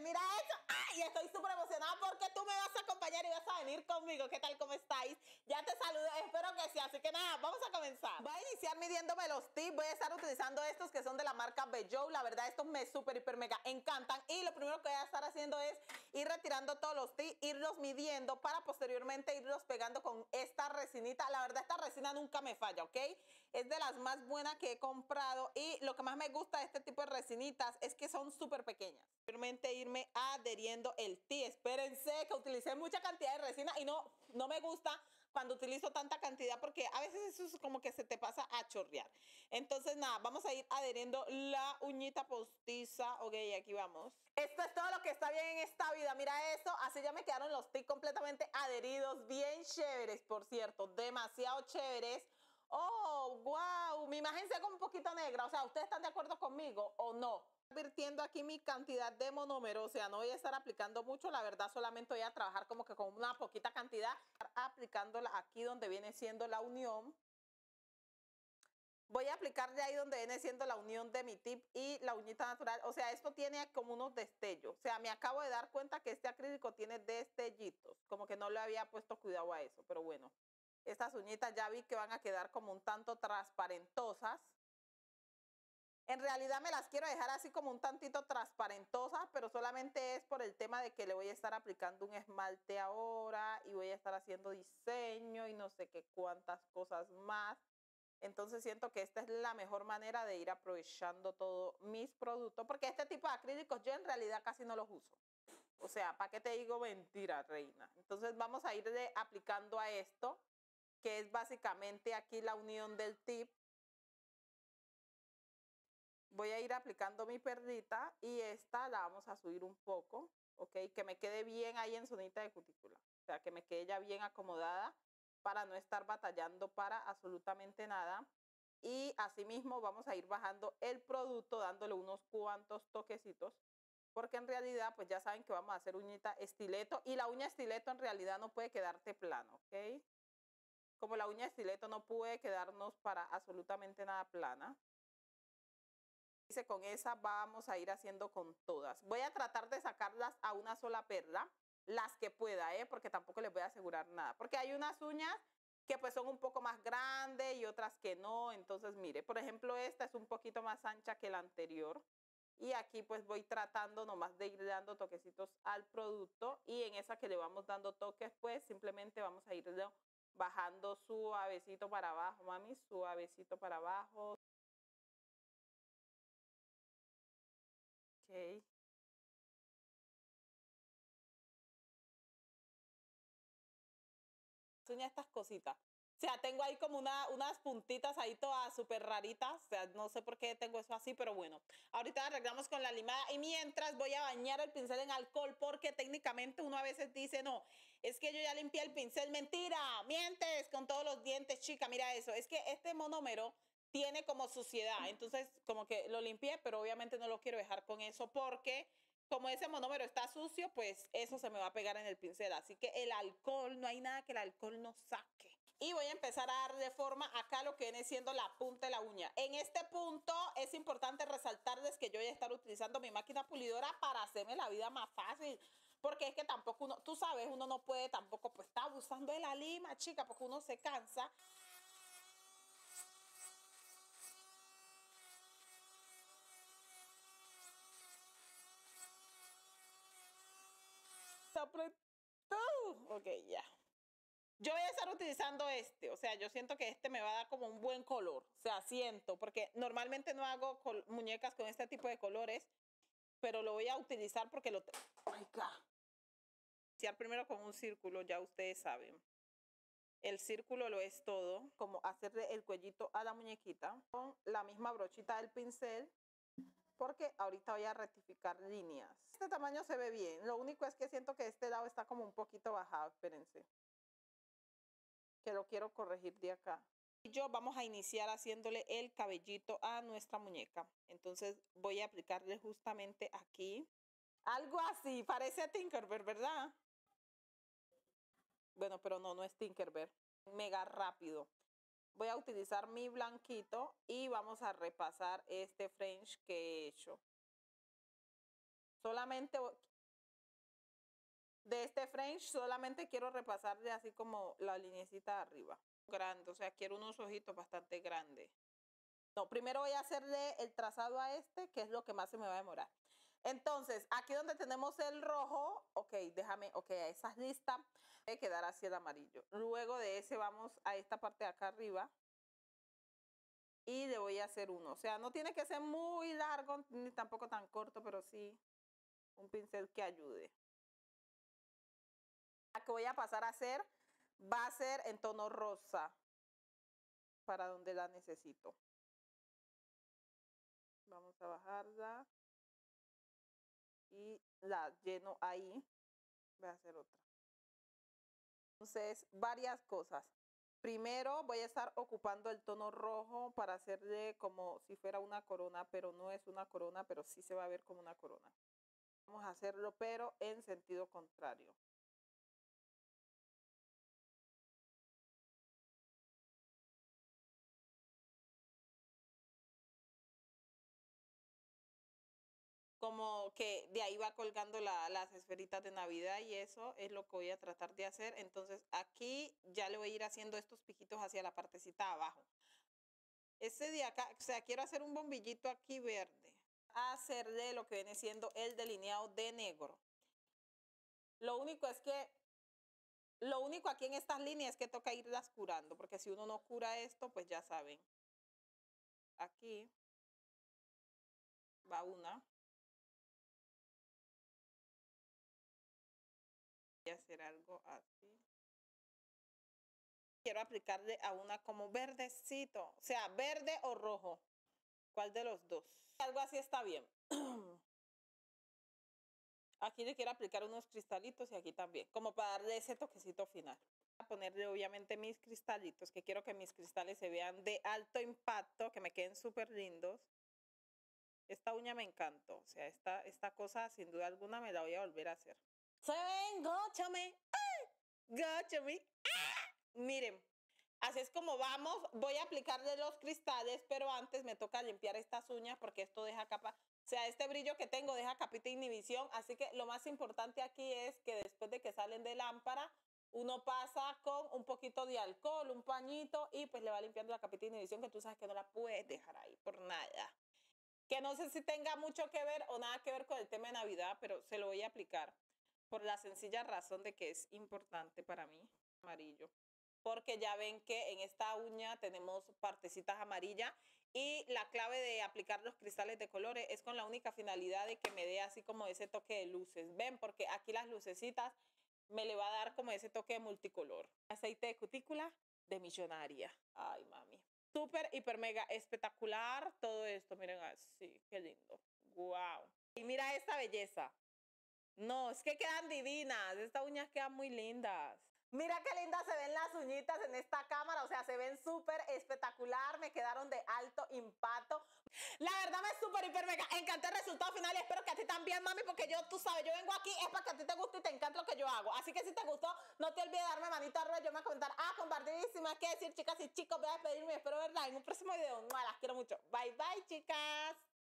Mira eso. ¡Ay! Estoy súper emocionada porque tú me vas a acompañar y vas a venir conmigo. ¿Qué tal? ¿Cómo estáis? Ya te saludo. Espero que sí. Así que nada, vamos a comenzar. Voy a iniciar midiéndome los tips. Voy a estar utilizando estos que son de la marca Bejow. La verdad, estos me súper, hiper, mega encantan. Y lo primero que voy a estar haciendo es ir retirando todos los tips, irlos midiendo para posteriormente irlos pegando con esta resinita. La verdad, esta resina nunca me falla, ¿ok? Es de las más buenas que he comprado. Y lo que más me gusta de este tipo de resinitas es que son súper pequeñas. Posteriormente irme adheriendo el ti. Espérense que utilicé mucha cantidad de resina y no, no me gusta cuando utilizo tanta cantidad porque a veces eso es como que se te pasa a chorrear. Entonces nada, vamos a ir adheriendo la uñita postiza. Ok, aquí vamos. Esto es todo lo que está bien en esta vida. Mira eso, así ya me quedaron los tics completamente adheridos, bien chéveres, por cierto, demasiado chéveres. Oh, wow, mi imagen se como un poquito negra. O sea, ¿ustedes están de acuerdo conmigo o no? Advirtiendo aquí mi cantidad de monómero, o sea, no voy a estar aplicando mucho, la verdad solamente voy a trabajar como que con una poquita cantidad, aplicándola aquí donde viene siendo la unión. Voy a aplicar de ahí donde viene siendo la unión de mi tip y la uñita natural. O sea, esto tiene como unos destellos. O sea, me acabo de dar cuenta que este acrílico tiene destellitos. Como que no le había puesto cuidado a eso, pero bueno. Estas uñitas ya vi que van a quedar como un tanto transparentosas. En realidad me las quiero dejar así como un tantito transparentosas, pero solamente es por el tema de que le voy a estar aplicando un esmalte ahora y voy a estar haciendo diseño y no sé qué cuántas cosas más. Entonces siento que esta es la mejor manera de ir aprovechando todos mis productos, porque este tipo de acrílicos yo en realidad casi no los uso. O sea, ¿para qué te digo mentira, reina? Entonces vamos a ir aplicando a esto, que es básicamente aquí la unión del tip voy a ir aplicando mi perlita y esta la vamos a subir un poco, ¿ok? Que me quede bien ahí en zonita de cutícula, o sea, que me quede ya bien acomodada para no estar batallando para absolutamente nada. Y asimismo vamos a ir bajando el producto dándole unos cuantos toquecitos porque en realidad pues ya saben que vamos a hacer uñita estileto y la uña estileto en realidad no puede quedarte plano, ¿ok? Como la uña estileto no puede quedarnos para absolutamente nada plana, Dice, con esa vamos a ir haciendo con todas. Voy a tratar de sacarlas a una sola perla, las que pueda, ¿eh? porque tampoco les voy a asegurar nada. Porque hay unas uñas que pues son un poco más grandes y otras que no. Entonces, mire, por ejemplo, esta es un poquito más ancha que la anterior. Y aquí pues voy tratando nomás de ir dando toquecitos al producto. Y en esa que le vamos dando toques, pues simplemente vamos a ir bajando suavecito para abajo, mami, suavecito para abajo, Ok. Estas cositas. O sea, tengo ahí como una, unas puntitas ahí todas súper raritas. O sea, no sé por qué tengo eso así, pero bueno. Ahorita arreglamos con la limada. Y mientras voy a bañar el pincel en alcohol, porque técnicamente uno a veces dice, no, es que yo ya limpié el pincel. Mentira, mientes con todos los dientes, chica. Mira eso. Es que este monómero tiene como suciedad. Entonces, como que lo limpié, pero obviamente no lo quiero dejar con eso porque como ese monómero está sucio, pues eso se me va a pegar en el pincel. Así que el alcohol, no hay nada que el alcohol no saque. Y voy a empezar a darle forma acá lo que viene siendo la punta de la uña. En este punto es importante resaltarles que yo voy a estar utilizando mi máquina pulidora para hacerme la vida más fácil. Porque es que tampoco uno, tú sabes, uno no puede tampoco pues estar abusando de la lima, chica, porque uno se cansa. apretado. Ok, ya. Yo voy a estar utilizando este, o sea, yo siento que este me va a dar como un buen color, o sea, siento, porque normalmente no hago muñecas con este tipo de colores, pero lo voy a utilizar porque lo... ¡Ay, Iniciar primero con un círculo, ya ustedes saben. El círculo lo es todo, como hacerle el cuellito a la muñequita con la misma brochita del pincel porque ahorita voy a rectificar líneas. Este tamaño se ve bien, lo único es que siento que este lado está como un poquito bajado, espérense. Que lo quiero corregir de acá. Y yo vamos a iniciar haciéndole el cabellito a nuestra muñeca. Entonces voy a aplicarle justamente aquí. Algo así, parece Tinkerbell, ¿verdad? Bueno, pero no, no es Tinkerbell. Mega rápido voy a utilizar mi blanquito y vamos a repasar este French que he hecho. Solamente de este French solamente quiero repasarle así como la linecita arriba. Grande, o sea, quiero unos ojitos bastante grandes. No, primero voy a hacerle el trazado a este, que es lo que más se me va a demorar. Entonces, aquí donde tenemos el rojo, ok, déjame, ok, a esa lista, voy a quedar así el amarillo. Luego de ese vamos a esta parte de acá arriba y le voy a hacer uno. O sea, no tiene que ser muy largo ni tampoco tan corto, pero sí un pincel que ayude. Que voy a pasar a hacer va a ser en tono rosa para donde la necesito. Vamos a bajarla y la lleno ahí. Voy a hacer otra. Entonces, varias cosas. Primero voy a estar ocupando el tono rojo para hacerle como si fuera una corona, pero no es una corona, pero sí se va a ver como una corona. Vamos a hacerlo, pero en sentido contrario. Como que de ahí va colgando las esferitas de Navidad y eso es lo que voy a tratar de hacer. Entonces aquí ya le voy a ir haciendo estos piquitos hacia la partecita abajo. Este de acá, o sea, quiero hacer un bombillito aquí verde. Hacerle lo que viene siendo el delineado de negro. Lo único es que, lo único aquí en estas líneas es que toca irlas curando, porque si uno no cura esto, pues ya saben. Aquí va una. Hacer algo así. Quiero aplicarle a una como verdecito, o sea, verde o rojo. ¿Cuál de los dos? Algo así está bien. Aquí le quiero aplicar unos cristalitos y aquí también, como para darle ese toquecito final. A ponerle obviamente mis cristalitos, que quiero que mis cristales se vean de alto impacto, que me queden súper lindos. Esta uña me encantó, o sea, esta, esta cosa sin duda alguna me la voy a volver a hacer. Se ven, góchame. Góchame. Miren, así es como vamos. Voy a aplicarle los cristales, pero antes me toca limpiar estas uñas porque esto deja capa. O sea, este brillo que tengo deja capita inhibición. Así que lo más importante aquí es que después de que salen de lámpara, uno pasa con un poquito de alcohol, un pañito y pues le va limpiando la capita inhibición que tú sabes que no la puedes dejar ahí por nada. Que no sé si tenga mucho que ver o nada que ver con el tema de Navidad, pero se lo voy a aplicar por la sencilla razón de que es importante para mí amarillo. Porque ya ven que en esta uña tenemos partecitas amarillas y la clave de aplicar los cristales de colores es con la única finalidad de que me dé así como ese toque de luces. Ven, porque aquí las lucecitas me le va a dar como ese toque multicolor. Aceite de cutícula de millonaria. Ay, mami. Súper, hiper, mega espectacular todo esto. Miren así, qué lindo. Wow. Y mira esta belleza. No, es que quedan divinas. Estas uñas quedan muy lindas. Mira qué lindas se ven las uñitas en esta cámara, o sea, se ven súper espectacular, me quedaron de alto impacto. La verdad me súper, hiper, mega encanté el resultado final y espero que a ti también, mami, porque yo, tú sabes, yo vengo aquí es para que a ti te guste y te encante lo que yo hago. Así que si te gustó, no te olvides de darme manito arriba, yo me voy a comentar, ah, compartidísima, qué decir, chicas y chicos, voy a despedirme, espero verla en un próximo video. Las quiero mucho. Bye, bye, chicas.